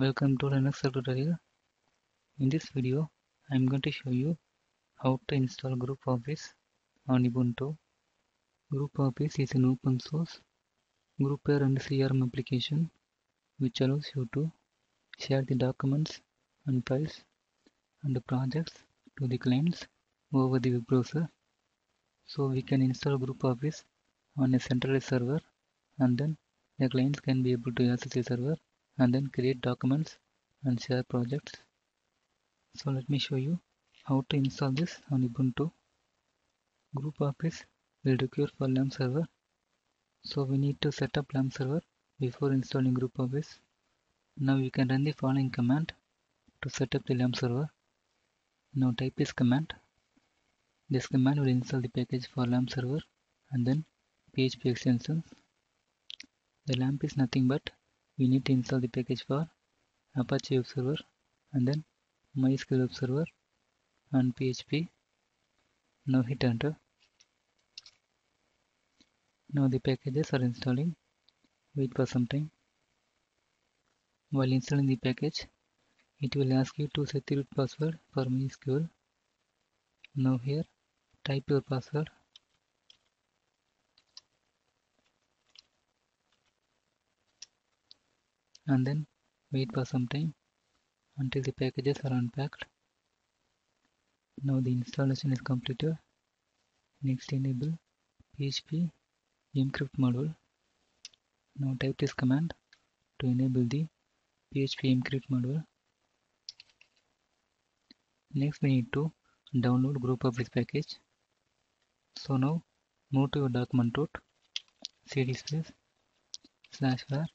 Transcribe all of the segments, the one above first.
Welcome to Linux tutorial. In this video, I am going to show you how to install Group Office on Ubuntu. Group Office is an open source groupware and CRM application which allows you to share the documents and files and the projects to the clients over the web browser. So we can install Group Office on a centralized server and then the clients can be able to access the server and then create documents and share projects. So let me show you how to install this on Ubuntu. Group Office will require for LAMP server. So we need to set up LAMP server before installing Group Office. Now you can run the following command to set up the LAMP server. Now type this command. This command will install the package for LAMP server and then PHP extensions. The LAMP is nothing but we need to install the package for Apache Web Server and then MySQL Web Server and PHP. Now hit enter. Now the packages are installing. Wait for some time. While installing the package, it will ask you to set the root password for MySQL. Now here, type your password. And then wait for some time until the packages are unpacked. Now the installation is completed. Next enable PHP mcrypt module. Now type this command to enable the PHP mcrypt module. Next we need to download Group Office package. So now move to your document root cd space slash var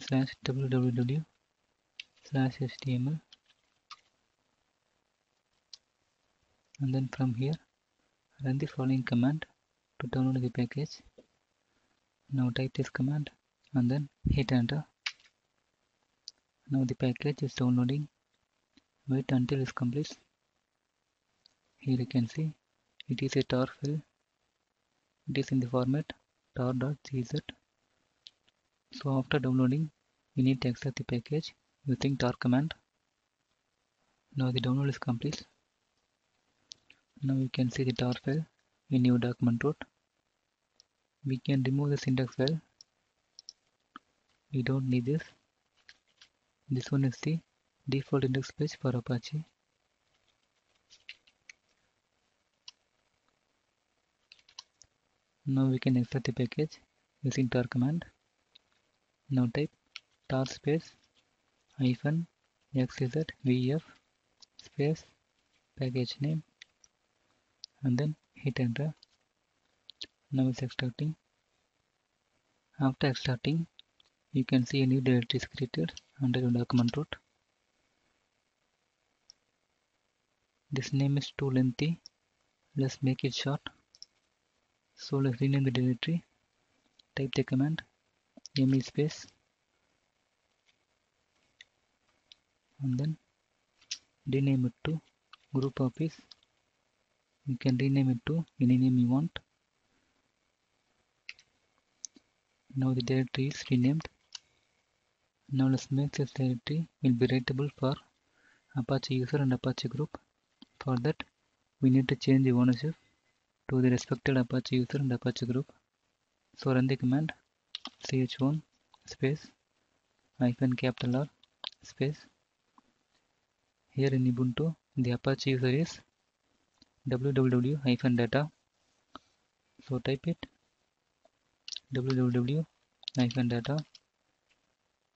slash www slash html and then from here run the following command to download the package. Now type this command and then hit enter. Now the package is downloading. Wait until it completes here you can see it is a tar file. It is in the format tar.gz so after downloading, we need to extract the package using tar command. Now the download is complete. Now you can see the tar file in your document root. We can remove the syntax file. We don't need this. This one is the default index page for Apache. Now we can extract the package using tar command. Now type tar space hyphen xz vf space package name and then hit enter. Now it's extracting. After extracting, you can see a new directory is created under your document root. This name is too lengthy. Let's make it short. So let's rename the directory. Type the command yaml space. And then rename it to group office. You can rename it to any name you want. Now the directory is renamed. Now let's make this directory will be writable for apache user and apache group. For that we need to change the ownership to the respected apache user and apache group. So run the command chown space hyphen capital R space. Here in Ubuntu the Apache user is www hyphen data. So type it. www hyphen data.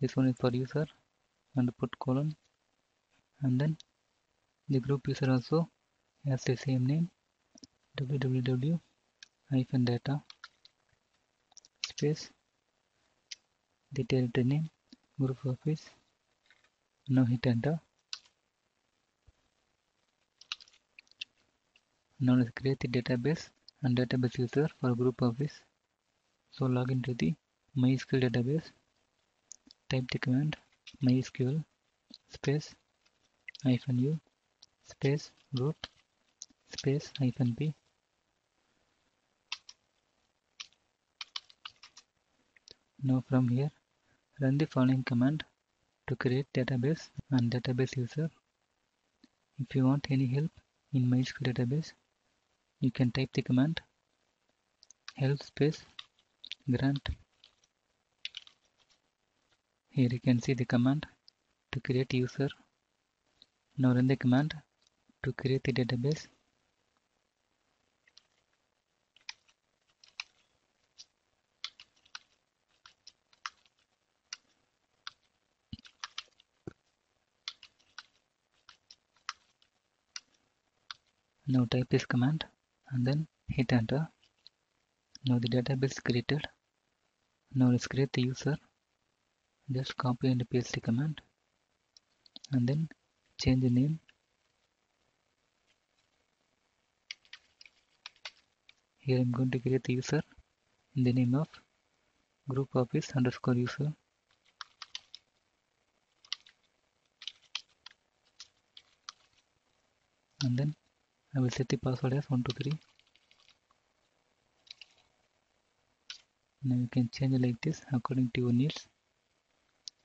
This one is for user and put colon. And then the group user also has the same name www hyphen data space the directory name group office now hit enter now let's create the database and database user for group office so log into the mysql database type the command mysql space hyphen u space root space hyphen p. Now from here run the following command to create database and database user. If you want any help in MySQL database, you can type the command help space grant. Here you can see the command to create user. Now run the command to create the database. Now type this command and then hit enter. Now the database is created. Now let's create the user. Just copy and paste the command and then change the name. Here I'm going to create the user in the name of group office underscore user. And then I will set the password as 123. Now you can change like this according to your needs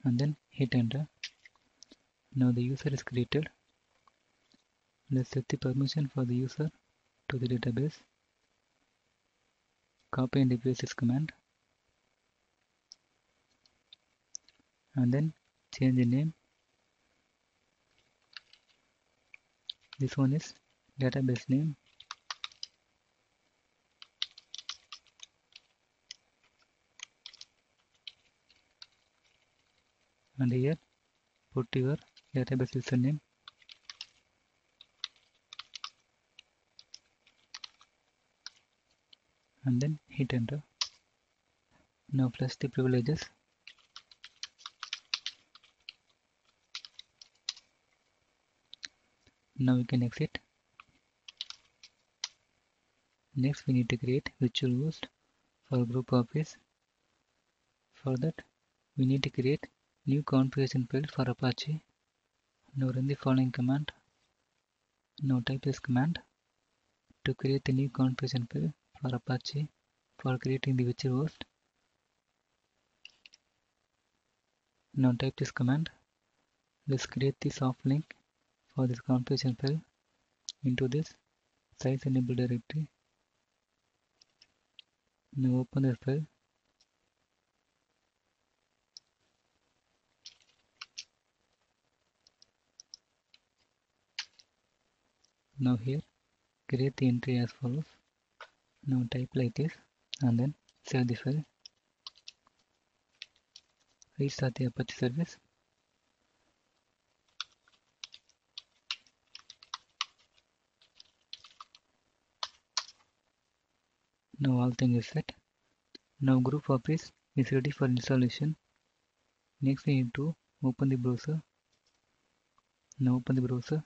and then hit enter. Now the user is created. Let's set the permission for the user to the database. Copy and paste this command and then change the name. This one is database name. And here put your database username and then hit enter. Now flush the privileges. Now we can exit Next we need to create virtual host for group office. For that we need to create new configuration file for Apache. Now run the following command. Now type this command to create a new configuration file for Apache for creating the virtual host. Now type this command. Let's create the soft link for this configuration file into this size enable directory now open the file. Now here create the entry as follows. Now type like this and then save the file. Restart the Apache service. Now all things is set. Now group office is ready for installation. Next we need to open the browser. Now open the browser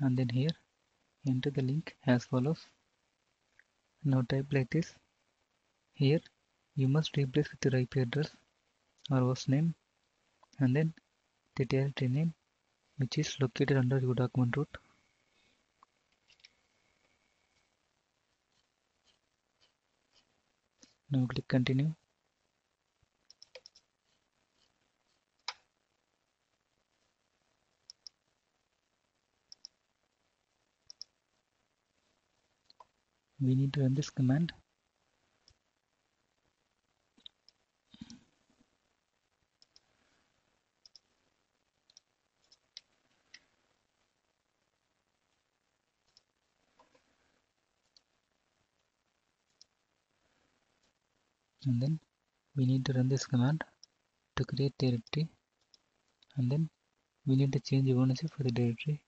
and then here enter the link as follows. Now type like this. Here you must replace with your IP address or host name and then the directory name which is located under your document root Now click continue. We need to run this command. and then we need to run this command to create directory and then we need to change the ownership for the directory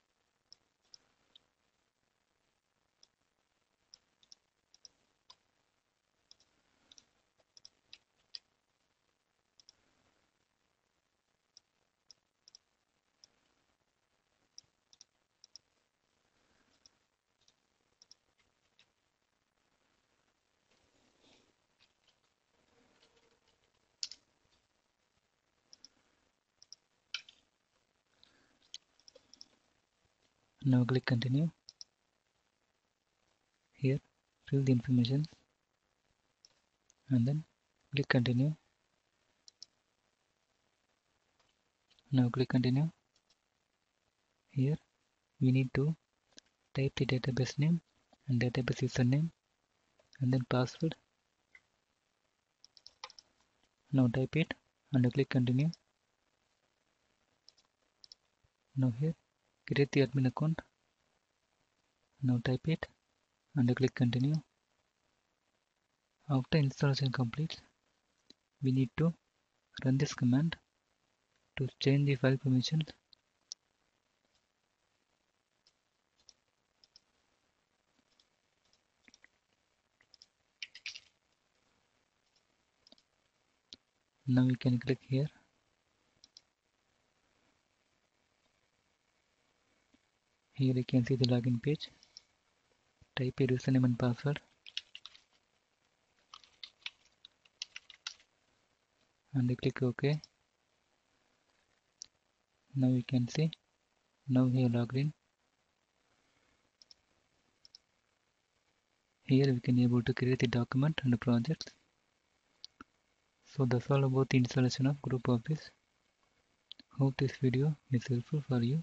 Now click continue. Here fill the information and then click continue. Now click continue. Here we need to type the database name and database username and then password. Now type it and click continue. Now here create the admin account. Now type it and click continue. After installation completes, we need to run this command to change the file permissions now we can click here here you can see the login page. Type your username and password. And click ok. Now you can see now have logged in. Here we can able to create the document and the projects so that's all about the installation of group office. Hope this video is helpful for you